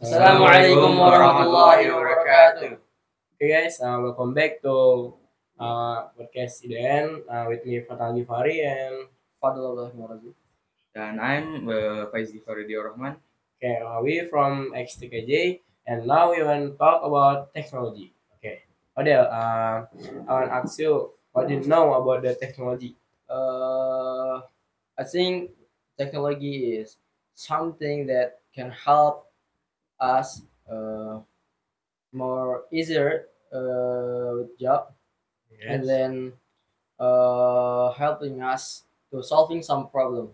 Assalamualaikum warahmatullahi wabarakatuh. Okay guys, uh, welcome back to uh, podcast IDN uh, with me Fatal Gifari and Fadlullah Murazi. Dan I'm uh, Faiz Gifari Rahman. okay, uh, we from XTKJ and now we want to talk about technology. Okay, Odell, uh, I want to ask you what do you know about the technology? Uh, I think technology is something that can help us uh, more easier uh, with job and then uh, helping us to solving some problem.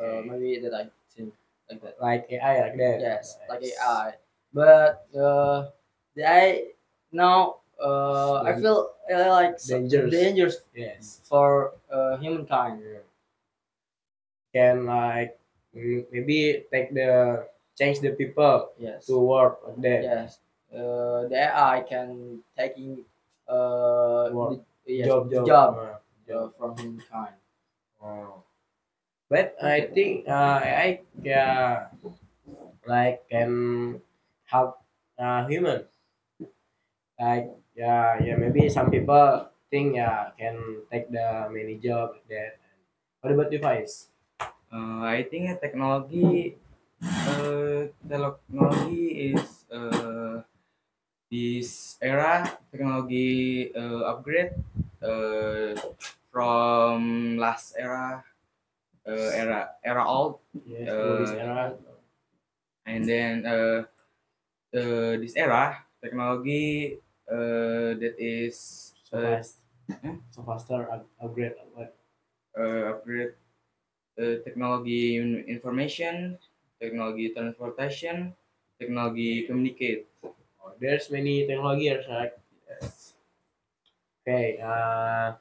Uh, maybe that I think like that. like AI like that. Yes, like AI. But uh, the AI now uh, I feel uh, like dangerous. dangerous Yes. for uh, humankind. Can like maybe take the change the people Yes. to work like that. Yes. Uh, the AI can taking uh Work. the, yes, job, job, job uh, uh, from humankind. Oh. But I think uh, I yeah, like can help uh, human. Like yeah, yeah. Maybe some people think yeah can take the many job like that. What about device? Uh, I think uh, technology, uh, technology is uh, this era technology uh, upgrade uh, from last era, uh, era era old, Yes, Uh, this era. and then uh, uh, this era technology uh, that is So uh, fast. Hmm? So faster up- upgrade what? uh, upgrade uh, technology in- information, technology transportation, technology communicate. Oh, there's many technology right? Yes. Okay, uh,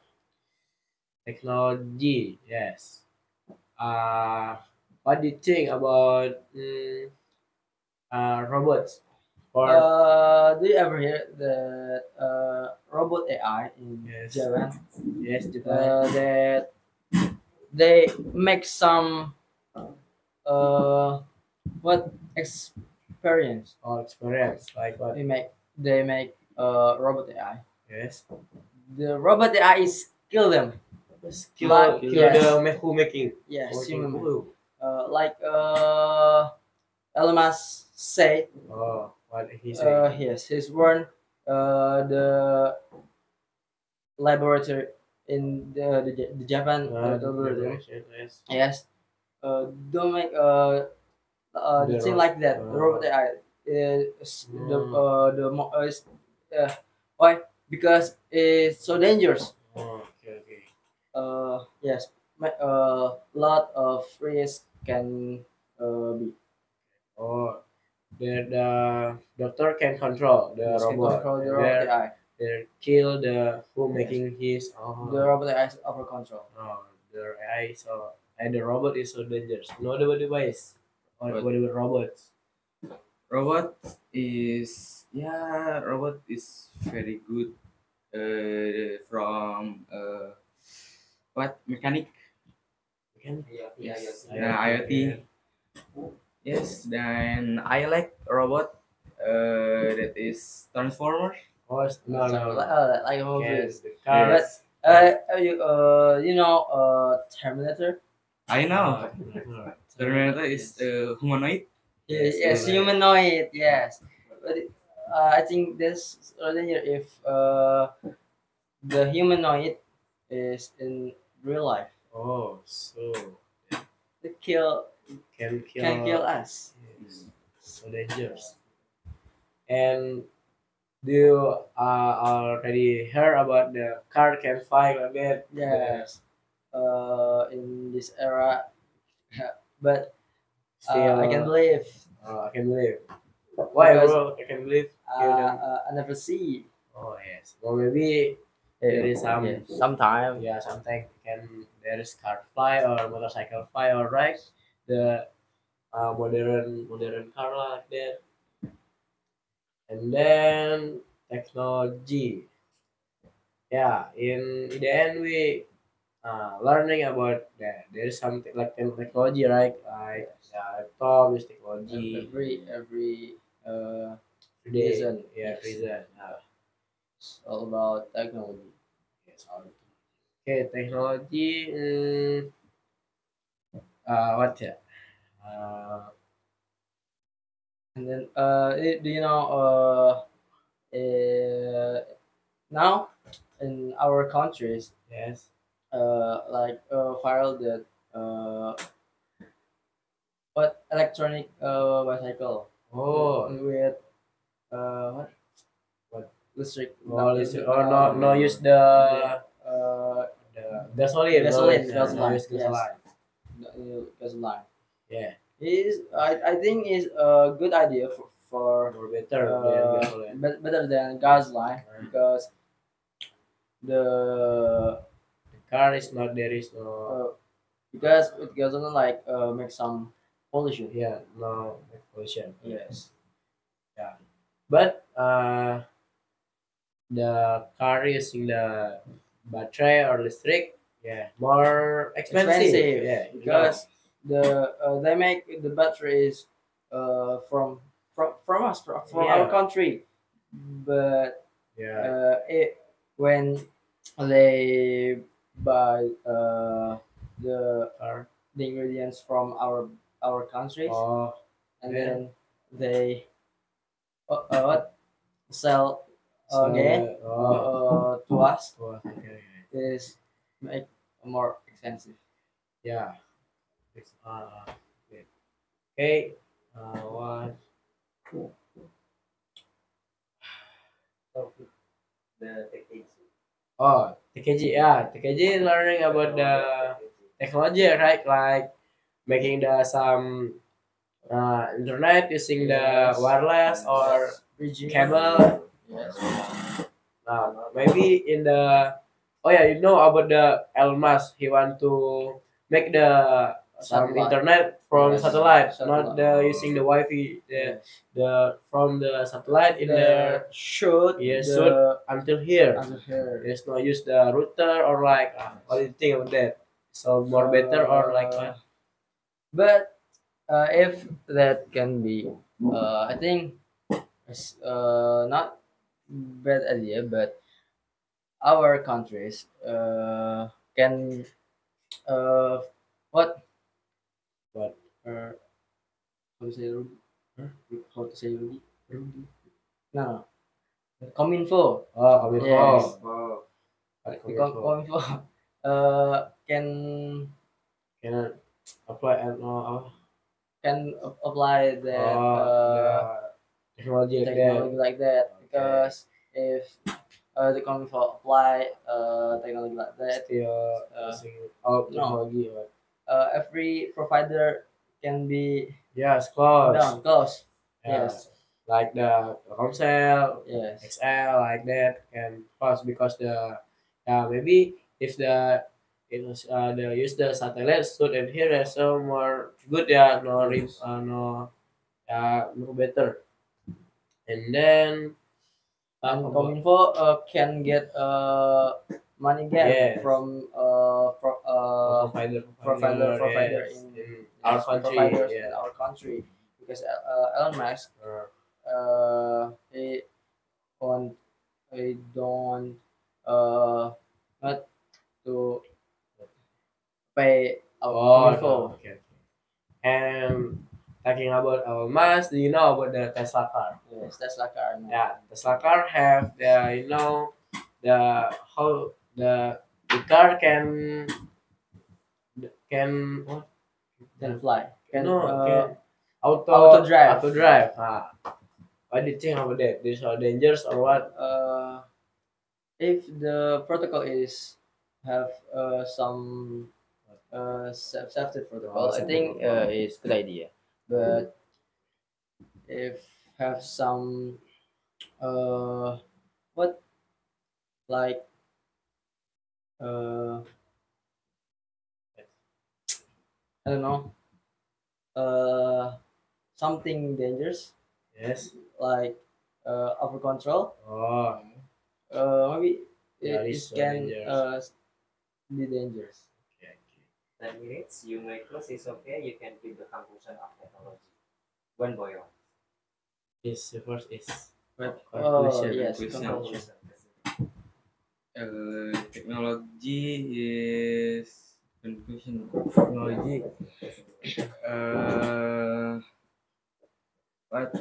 technology, yes. Uh, what do you think about mm, uh, robots? Or Uh, do you ever hear that uh, robot AI in Yes. Japan yes, Japan. uh, that they make some uh what experience or experience like what? they make they make uh robot AI. Yes. The robot AI is kill them. Kill, Like, kill yes. the make who making. Yes, human. who? Uh, like uh, Elon Musk said, Oh, what he uh, yes, he's run uh, the laboratory in the the, the Japan uh, Uh, laboratory. yes. Yes, uh, don't make uh, uh the The thing like that. uh, the robot AI is the Mm. uh the mo- uh, is, uh, why? Because it's so dangerous. Oh, okay, okay. Uh, yes, ma- uh, lot of risk can uh be. Oh, the the doctor can control the Yes, can control the robot AI. they kill the who Yes. making his. Oh, The robot AI is over control. Oh, the AI so and the robot is so dangerous. No other device. Or What? what about robots? Robot is yeah, robot is very good uh, from uh, what mechanic Can Yeah, Yes. Nah, IoT. yes then I like robot uh, that is transformer Oh, no, no, Like, no. uh, like Can movies. the cars. Uh, uh, you, uh, you know, uh, Terminator. I know Terminator is uh, humanoid Yes, Yes, yes, humanoid. Yes, but uh, I think this danger if uh, the humanoid is in real life. Oh, so the kill can kill. can kill us. Yes. So dangerous. And do you uh, already heard about the car can fly like that? Yes. Uh, in this era, but uh, I can believe. Oh, I can believe. Why, Because- bro? I can believe. Uh, uh, I never see. Oh yes. Well, maybe there is some. Sometime. Yeah, sometimes can there is car fly or motorcycle fly or ride the uh, modern modern car like that. And then technology. Yeah, in the end we uh, learning about that. There is something like in technology, right? Like uh, laptop is technology. Every every uh, Free day. Reason. Yeah, reason. Ah, it's all about technology. yes, all. Okay, teknologi. Hmm, uh, what ya? Uh, And then, uh, i- do you know, uh, uh, now in our countries, yes. Uh, like a file that uh, what electronic uh, bicycle Oh, with uh, what What? electric no, listen, or no, no use the uh, the gasoline. no Gasoline, gasoline, No gasoline. uh, gasoline. Yeah, Is I, I think is a good idea for, for better than uh, gasoline. better than gasoline because the The car is not there is no uh, because with gasoline like uh, make some pollution. yeah no pollution. Yes. yeah But uh, the car using the battery or electric, yeah, more expensive. Expensive, yeah, you know. because the uh, they make the batteries uh, from from from us from, from our country, but yeah, uh, it when they buy uh, the car. the ingredients from our our countries Oh, and yeah. then they uh, uh, what sell so, again Oh, uh, to us oh, okay, okay. is make more expensive. yeah. It's, uh, okay. okay. Uh, what? The techniques. Oh, TKG. Yeah, TKG learning about the technology, right? Like making the some uh, internet using the wireless or 3G. cable. Uh, maybe in the oh yeah, you know about the Elon Musk. He want to make the Satellite. internet from Yes, satellite, satellite. not the using the Wi-Fi. The, the from the satellite in the the shoot Yes, the shoot. until here. under here. There's no use the router or like uh, what do you think about that? So more better or like Uh, what? But uh, if that can be, uh, I think it's uh, not bad idea. But our countries uh, can uh, what What? uh, how to say Rudy? How to say Rudy? Rudy? No, no. Kominfo. Oh, Kominfo. Yes. Oh, The Kominfo. Kominfo uh, can Can apply and uh, can a- apply that oh, uh, the technology like technology like that Okay. because if uh, the Kominfo apply uh, technology like that, Still Uh, using all no. technology. Uh, every provider can be Yes, close. down close. Yeah. Yes, Like the Comcel, yes, XL like that can cost because the yeah maybe if the it was uh, the use the satellite stood and here is so more good yeah no re- uh, no yeah no better and then uh, Kominfo uh, can get uh, money again Yes. from uh, pro, uh, provider provider provider yes, in, in our country providers in yeah our country because uh, Elon Musk Uh, uh, he want he don't uh not to pay our oh info. okay, okay and talking about our mass do you know about the Tesla car Yes, Tesla car. no. Yeah, Tesla car have the you know the how the the car can can what Can fly. Can no uh, can auto auto drive. auto drive. Ah, what do you think about that? This are dangerous or what? uh if the protocol is have uh some uh sa- safety protocol, I think protocol. uh, it's good idea. But if have some uh what like uh I don't know uh something dangerous Yes. like uh over control Oh, uh maybe Yeah, it, it's it so can dangerous. uh be dangerous okay. okay. 10 minutes, you may close, it's okay. You can give the conclusion of technology. One by one. is the first is But Conclusion, oh yes, conclusion. conclusion. Uh, technology is conclusion. technology. Uh, what?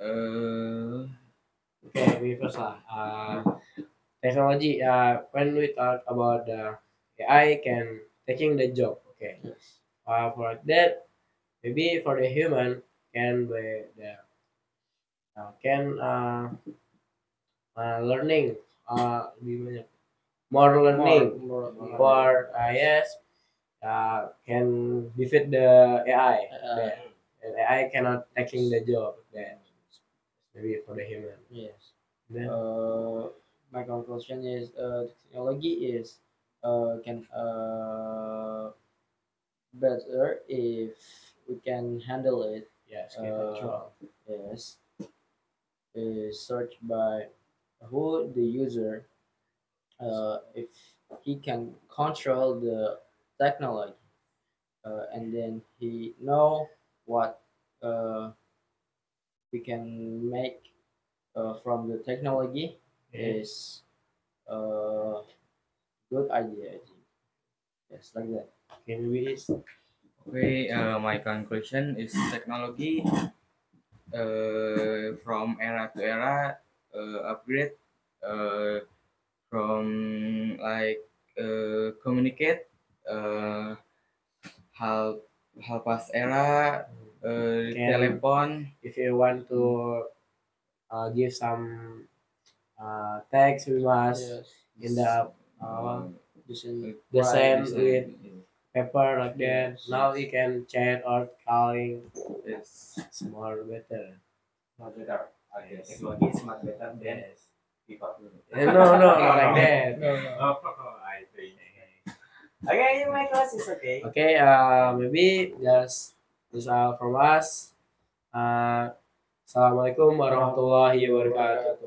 Uh, Okay, me first lah. Uh, technology. Uh, when we talk about the AI can taking the job. Okay. Yes. Uh, for that, maybe for the human can be the uh, can uh, uh, learning uh, more learning More, more, for uh, yes uh, can defeat the AI. Uh, and AI cannot taking the job. That maybe for the human. yes. Then Uh, my conclusion is uh, technology is uh, can uh, better if we can handle it. yes, can uh, control. Yes, is searched by who the user. Uh, if he can control the technology, uh, and then he know what uh, we can make uh, from the technology Yeah. is a good idea. I think. Yes, like that. Okay, maybe it's okay, uh, my conclusion is technology uh, from era to era uh, upgrade uh, from like uh, communicate uh, hal hal pas era uh, Can- telepon if you want to uh, give some uh, text, we must in the uh, Just in the right, same with paper like that. Yes. Now we can chat or calling. yes. It's more better. Smart better. Okay, technology is smart better than people. Eh, no, no, not like that. No, no. Oh, I see. Okay, my class is okay. Okay, uh, maybe just this all from us. Uh, Assalamualaikum warahmatullahi wabarakatuh.